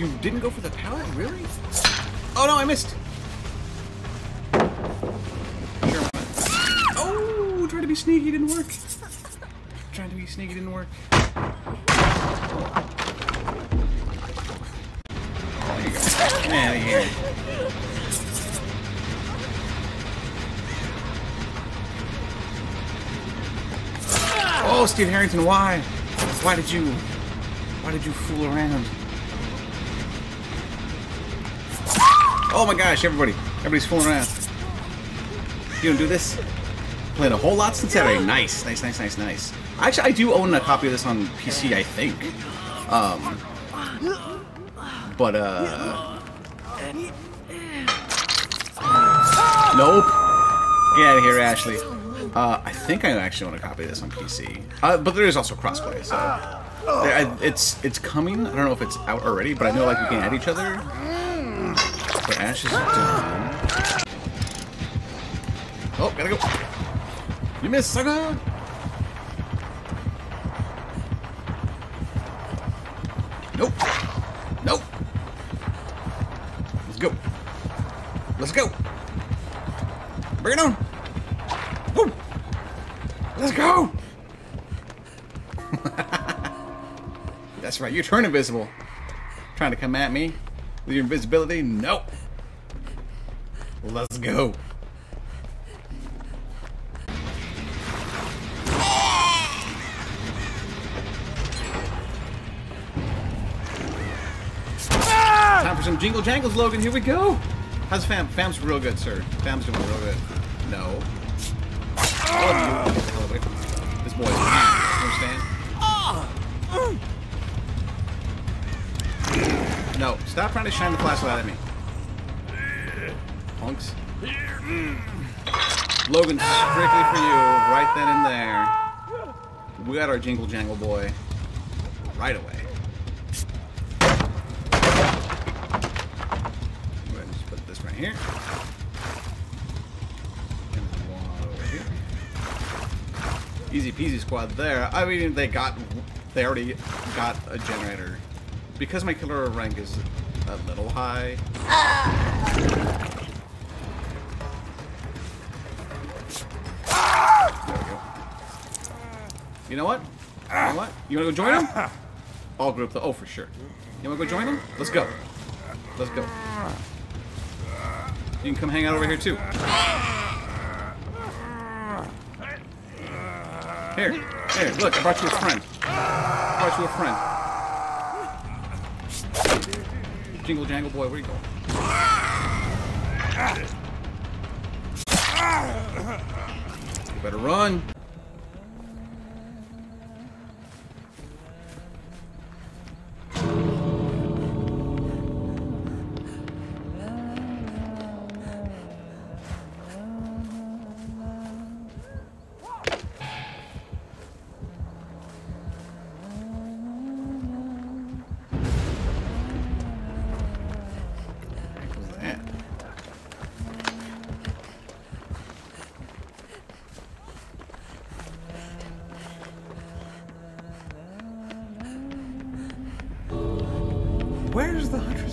You didn't go for the pallet? Really? Oh no, I missed! Oh, trying to be sneaky didn't work. Trying to be sneaky didn't work. Get out of here. Oh, Steve Harrington, why? Why did you... Why did you fool around? Oh my gosh, everybody. Everybody's fooling around. You don't do this? Playing a whole lot since Saturday. Nice, nice, nice, nice, nice. Actually, I do own a copy of this on PC, I think. Um, but, uh... Nope. Get out of here, Ashley. Uh, I think I actually want to copy this on PC. Uh, but there is also crossplay, so I, it's it's coming. I don't know if it's out already, but I know like we can add each other. Ash is done. Oh, gotta go. You missed, sucker. Nope. Nope. Let's go. Let's go. Bring it on. Woo. Let's go. That's right. You turn invisible. Trying to come at me with your invisibility? Nope. Let's go. Time for some jingle jangles, Logan. Here we go. How's fam? Fam's real good, sir. Fam's doing real good. No. This boy. You understand? No. Stop trying to shine the flashlight at me. Punks. Logan, strictly for you, right then and there. We got our jingle jangle boy right away. Put this right here. Here. Easy peasy squad there. I mean, they got, they already got a generator. Because my killer rank is a little high. There we go. You know what? You know what? You wanna go join them? All group, though. Oh, for sure. You wanna go join them? Let's go. Let's go. You can come hang out over here too. Here, here, look, I brought you a friend. I brought you a friend. Jingle jangle boy, where you going? Better run.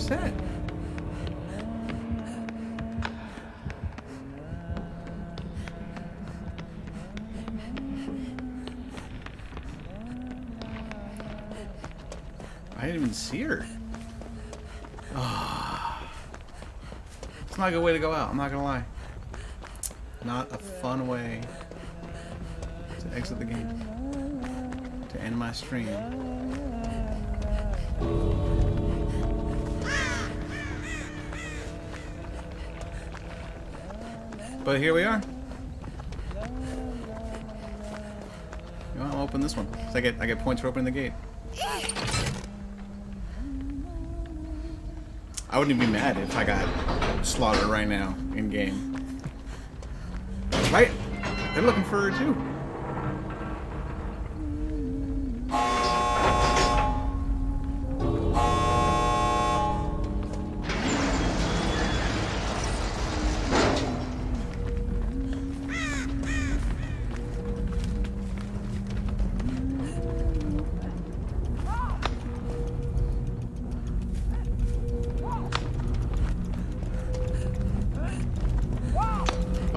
Huntress? I didn't even see her. Ah. It's not a good way to go out, I'm not gonna lie. Not a fun way to exit the game. To end my stream. But here we are. You to open this one? I get I get points for opening the gate. I wouldn't even be mad if I got slaughtered right now in game. Right? They're looking for her too.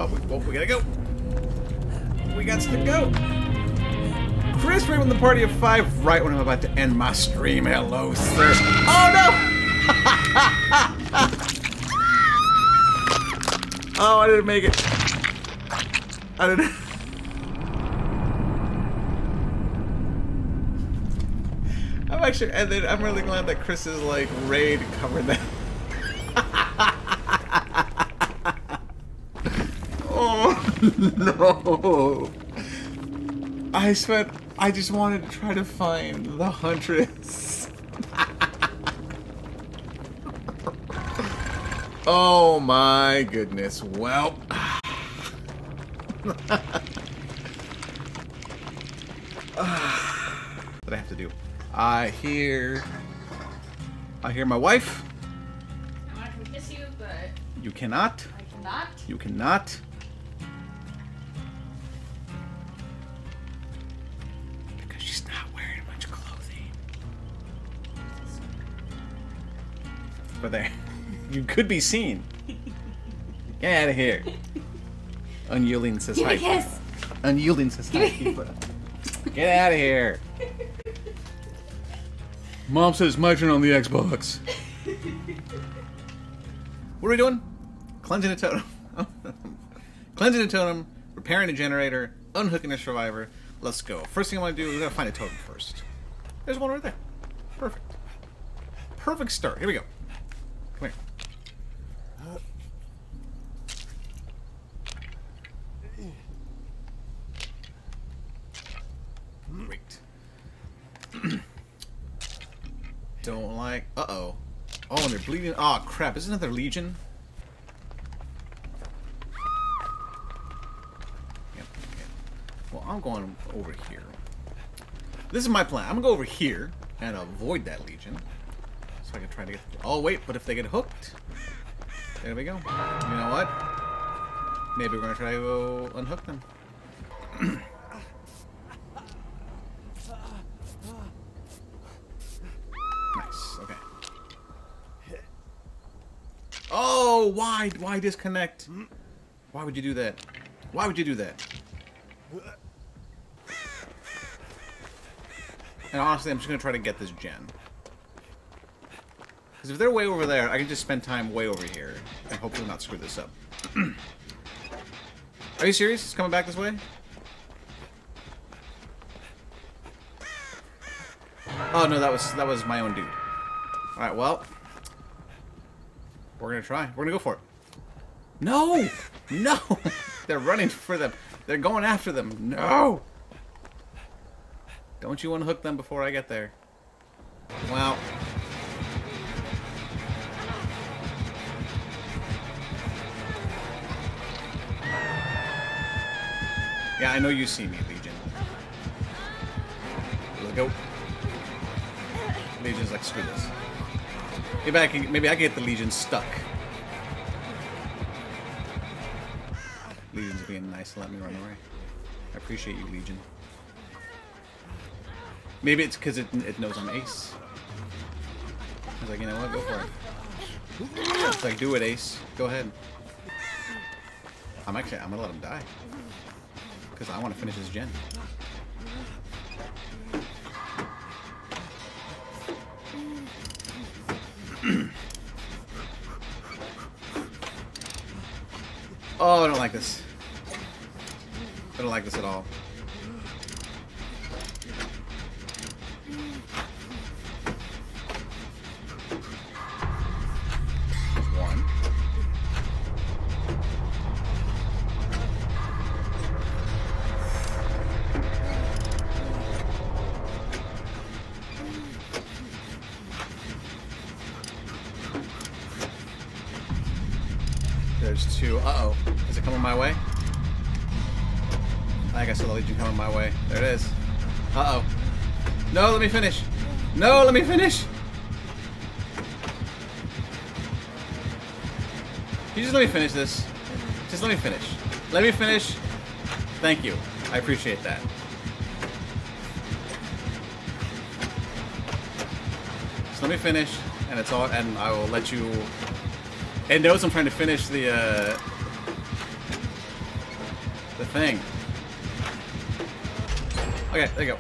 We gotta go. We got to go. Chris with the party of five right when I'm about to end my stream. Hello, sir. Oh no! oh, I didn't make it. I didn't. I'm actually, and then I'm really glad that Chris is like raid covered that. oh no! I spent. I just wanted to try to find the Huntress. oh my goodness. Well. what I have to do? I hear. I hear my wife. I want to kiss you, but You cannot. I cannot. You cannot. But there. You could be seen. Get out of here. Unyielding says Give me hi. a kiss. Unyielding says hi. Get out of here. Mom says my turn on the Xbox. What are we doing? Cleansing a totem. Cleansing a totem, repairing a generator, unhooking a survivor. Let's go. First thing I want to do is we gotta find a totem first. There's one right there. Perfect. Perfect start. Here we go. Come here. Great. Don't like. Uh oh. Oh, and they're bleeding. Oh crap! Isn't that their legion? Yep. Well, I'm going over here. This is my plan. I'm gonna go over here and avoid that legion, so I can try to get. Oh wait, but if they get hooked, there we go. You know what? Maybe we're gonna try to unhook them. Nice. Okay. Oh, why? Why disconnect? Why would you do that? Why would you do that? And honestly, I'm just gonna try to get this gen. Because if they're way over there, I can just spend time way over here and hopefully not screw this up. Are you serious? It's coming back this way? Oh no, that was that was my own dude. All right, well, we're gonna try. We're gonna go for it. No, no, they're running for them. They're going after them. No. Don't you unhook them before I get there. Well. Yeah, I know you see me, Legion. Let's go. Oh. Legion's like, screw this. Maybe I can, maybe I can get the Legion stuck. Legion's being nice to let me run away. I appreciate you, Legion. Maybe it's because it, it knows I'm Ace. I was like, you know what, go for it. It's like, do it, Ace. Go ahead. I'm actually, I'm gonna let him die. Because I want to finish his gen. oh, I don't like this. I don't like this at all. There's two. Uh-oh. Is it coming my way? I guess the Legion coming my way. There it is. Uh-oh. No, let me finish. No, let me finish. You just let me finish this? Just let me finish. Let me finish. Thank you. I appreciate that. Just let me finish, and it's all, and I will let you. It knows I'm trying to finish the. Uh... the thing. Okay, there you go.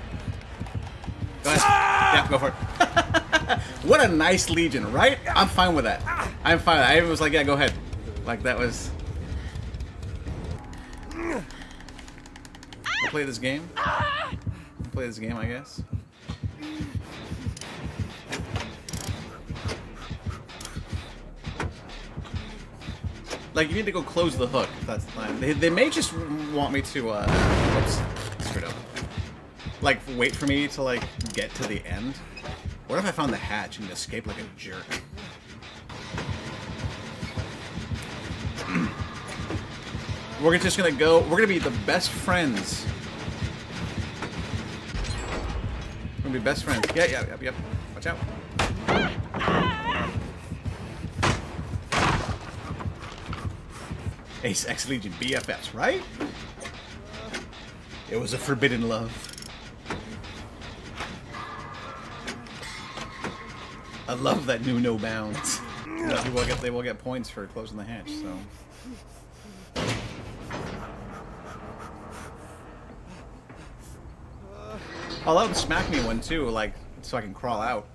Go ahead. Yeah, go for it. what a nice Legion, right? I'm fine with that. I'm fine. I was like, yeah, go ahead. Like that was. I'll play this game. Play this game, I guess. Like, you need to go close the hook. That's fine. They, they may just want me to, uh... Oops. Screwed up. Like, wait for me to, like, get to the end. What if I found the hatch and escape like a jerk? we're just gonna go... We're gonna be the best friends. We're gonna be best friends. Yeah, yeah, yep, yep. Watch out. Ace X Legion BFFs, right? It was a forbidden love. I love that new no bounds. they will get they will get points for closing the hatch. So. I'll let them smack me one too, like so I can crawl out.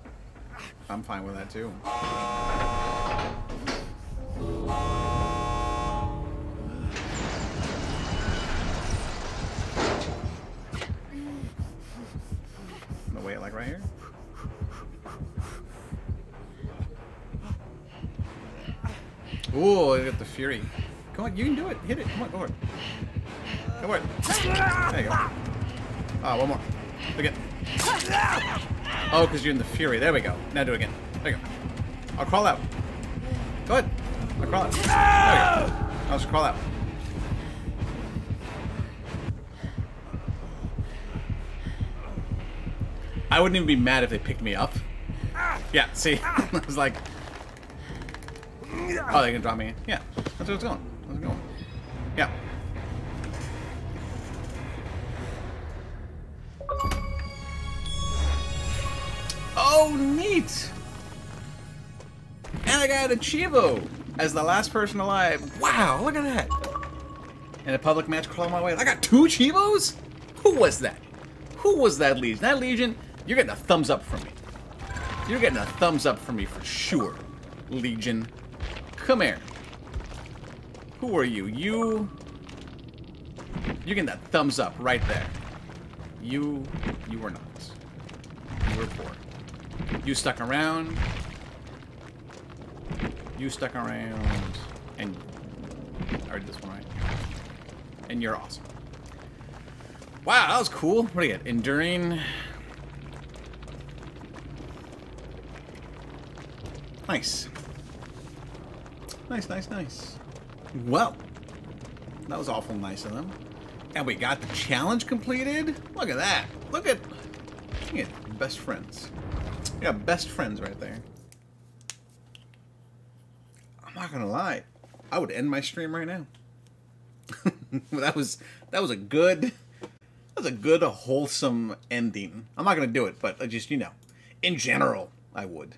I'm fine with that too. Here. Ooh, I got the fury. Come on, you can do it. Hit it. Come on, go for it. Go for it. There you go. Ah, one more. Again. Oh, because you're in the fury. There we go. Now do it again. There you go. I'll crawl out. Go ahead. I'll crawl out. There we go. I'll just crawl out. I wouldn't even be mad if they picked me up. Yeah, see? I was like... Oh, they can drop me. Yeah, that's where it's going. That's going. Yeah. Oh, neat! And I got a Chivo as the last person alive. Wow, look at that! In a public match, crawl my way. I got two Chivos? Who was that? Who was that Legion? That Legion, you're getting a thumbs up from me. You're getting a thumbs up from me for sure, Legion. Come here. Who are you? You... You're getting that thumbs up right there. You... You were not. You were poor. You stuck around. You stuck around. And... I read this one right. And you're awesome. Wow, that was cool. What do you get? Enduring... Nice. Nice, nice, nice. Well, that was awful nice of them. And we got the challenge completed. Look at that. Look at, look at best friends. We got best friends right there. I'm not gonna lie. I would end my stream right now. that was that was a good that was a good wholesome ending. I'm not gonna do it, but I just you know, in general, I would.